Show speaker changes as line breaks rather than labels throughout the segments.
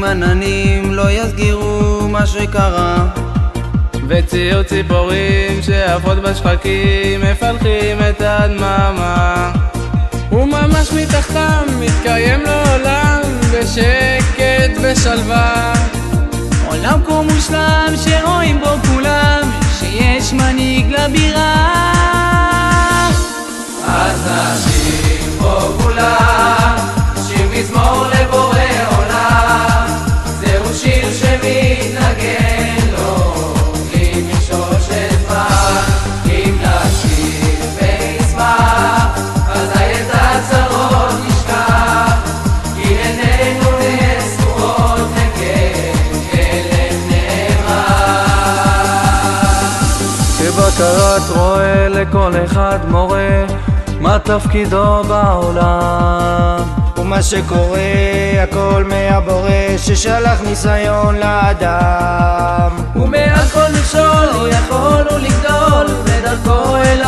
גלים עננים לא יסגירו מה שקרה.
וציור ציפורים שעפות בשחקים מפלחים את הדממה. וממש מתחתם מתקיים לעולם בשקט ושלווה.
עולם כה מושלם שרואים בו כולם שיש מנהיג לבירה.
אז נשאיר
שבקרת רואה לכל אחד מורה מה תפקידו בעולם.
ומה שקורה הכל מהבורא ששלח ניסיון לאדם.
ומעל כל מכשול יכולנו לגדול בדרכו אל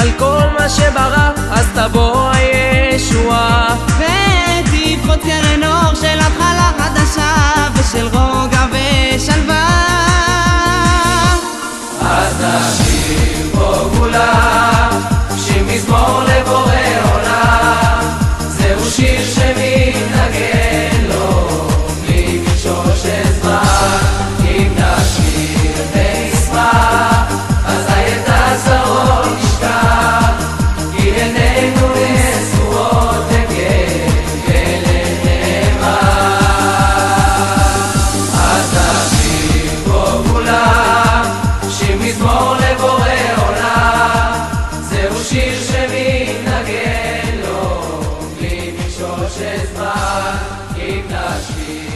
על
כל מה שברא, אז תבוא הישועה. ותפחות קרן
אור של התחלה חדשה, ושל רוגע ושלווה. אז נשאיר פה כולם שיר שמתנגן לו, בלי משור של זמן, אם נשיר